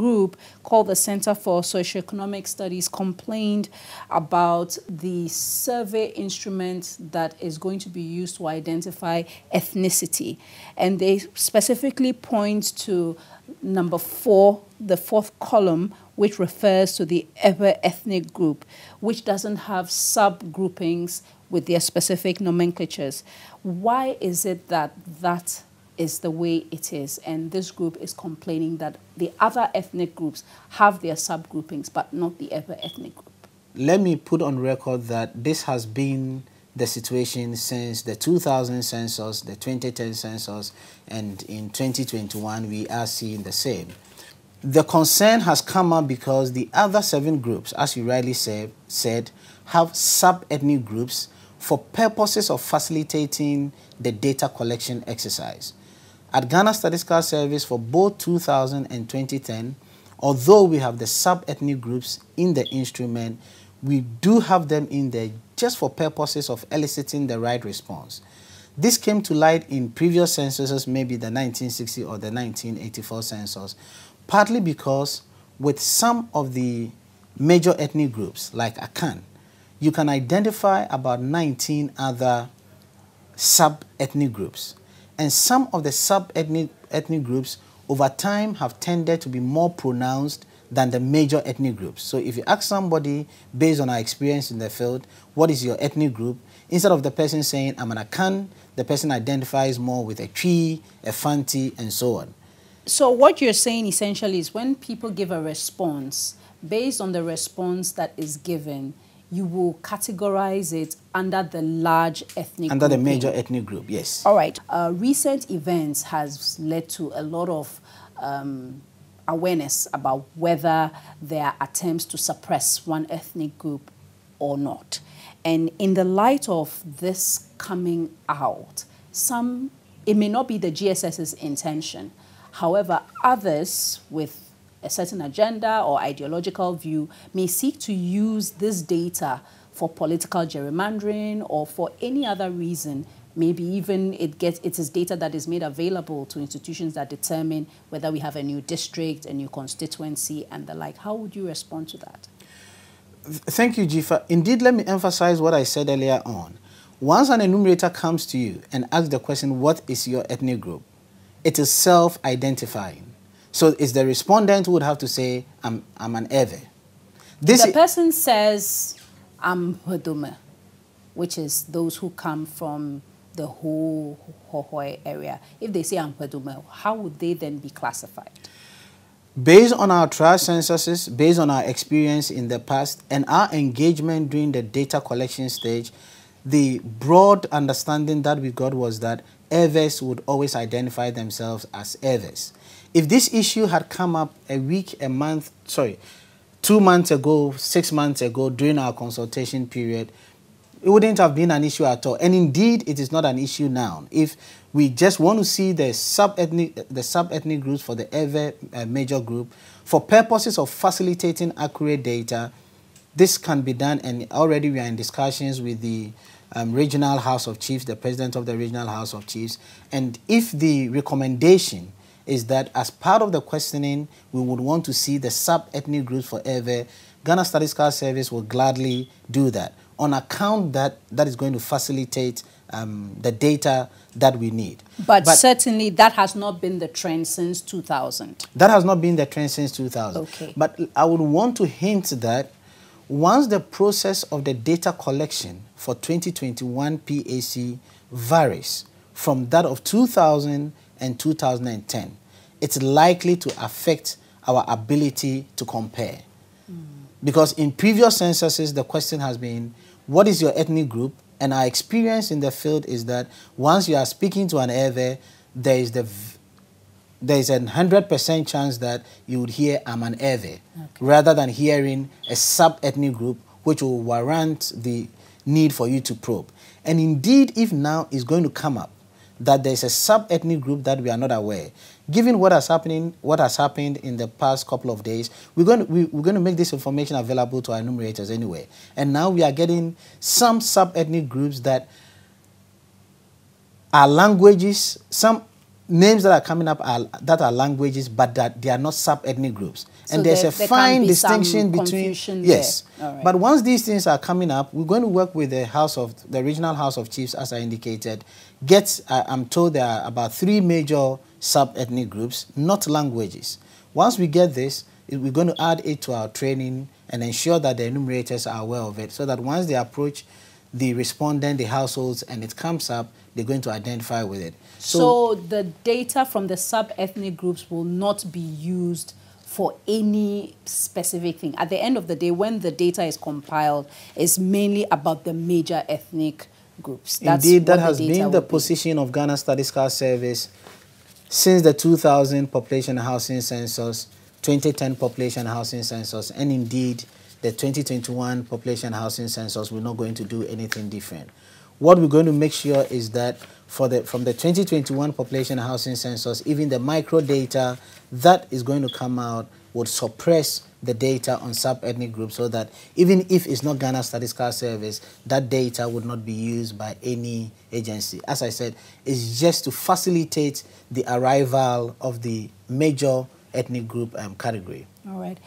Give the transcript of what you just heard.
group called the Center for Socioeconomic Studies complained about the survey instrument that is going to be used to identify ethnicity. And they specifically point to number four, the fourth column, which refers to the Ewe ethnic group, which doesn't have subgroupings with their specific nomenclatures. Why is it that that is the way it is. And this group is complaining that the other ethnic groups have their subgroupings, but not the other ethnic group. Let me put on record that this has been the situation since the 2000 census, the 2010 census, and in 2021 we are seeing the same. The concern has come up because the other seven groups, as you rightly say, said, have sub-ethnic groups for purposes of facilitating the data collection exercise. At Ghana Statistical Service for both 2000 and 2010, although we have the sub-ethnic groups in the instrument, we do have them in there just for purposes of eliciting the right response. This came to light in previous censuses, maybe the 1960 or the 1984 census, partly because with some of the major ethnic groups, like Akan, you can identify about 19 other sub-ethnic groups. And some of the sub-ethnic ethnic groups over time have tended to be more pronounced than the major ethnic groups. So if you ask somebody based on our experience in the field, what is your ethnic group? Instead of the person saying, I'm an Akan, the person identifies more with a Twi, a Fanti, and so on. So what you're saying essentially is when people give a response, based on the response that is given, you will categorize it under the large ethnic under grouping. the major ethnic group yes. All right. Uh, recent events has led to a lot of um, awareness about whether there are attempts to suppress one ethnic group or not. And in the light of this coming out some it may not be the gss's intention. However others with a certain agenda or ideological view may seek to use this data for political gerrymandering or for any other reason. Maybe even it gets it is data that is made available to institutions that determine whether we have a new district a new constituency and the like. How would you respond to that? Thank you jifa. Indeed let me emphasize what i said earlier on. Once an enumerator comes to you and asks the question what is your ethnic group? it is self-identifying so it's the respondent who would have to say, I'm, I'm an Ewe. This the person says, I'm Hodome, which is those who come from the whole Hohoe area. If they say I'm Hodome, how would they then be classified? Based on our trial censuses, based on our experience in the past, and our engagement during the data collection stage, the broad understanding that we got was that Ewes would always identify themselves as Ewes. If this issue had come up a week, a month, sorry, two months ago, six months ago during our consultation period, it wouldn't have been an issue at all. And indeed, it is not an issue now. If we just want to see the sub-ethnic the sub-ethnic groups for the Ewe uh, major group, for purposes of facilitating accurate data, this can be done. And already we are in discussions with the um, regional House of Chiefs, the president of the regional House of Chiefs. And if the recommendation is that as part of the questioning, we would want to see the sub-ethnic groups for Ewe. Ghana Statistical Service will gladly do that on account that that is going to facilitate um, the data that we need. But, but, certainly that has not been the trend since 2000. That has not been the trend since 2000. Okay. But I would want to hint that once the process of the data collection for 2021 PHC varies from that of 2000 and 2010, it's likely to affect our ability to compare. Mm. Because in previous censuses, the question has been, what is your ethnic group? And our experience in the field is that once you are speaking to an Ewe, there is the there is a 100% chance that you would hear I'm an Ewe, okay. rather than hearing a sub-ethnic group which will warrant the need for you to probe. And indeed, if now is going to come up that there's a sub-ethnic group that we are not aware. Given what has happening, what has happened in the past couple of days, we're going to, we, are going to make this information available to our enumerators anyway. And now we are getting some sub-ethnic groups that are languages, some names that are coming up are that are languages, but that they are not sub-ethnic groups. So and there's there- a there fine be distinction between yes. there. All right. But once these things are coming up, we're going to work with the House of the Regional House of Chiefs, as I indicated. Get, uh, I'm told there are about three major sub-ethnic groups, not languages. Once we get this, we're going to add it to our training and ensure that the enumerators are aware of it, so that once they approach the respondent, the households, and it comes up, they're going to identify with it. So, the data from the sub-ethnic groups will not be used for any specific thing. At the end of the day, when the data is compiled, it's mainly about the major ethnic groups. That's Indeed, that has been the will be. position of Ghana Statistical Service since the 2000 population housing census, 2010 population housing census, and indeed the 2021 population housing census. We're not going to do anything different. What we're going to make sure is that for the from the 2021 population housing census, even the micro data that is going to come out would suppress the data on sub-ethnic groups so that even if it's not Ghana Statistical Service, that data would not be used by any agency. As I said, it's just to facilitate the arrival of the major ethnic group um, category. All right.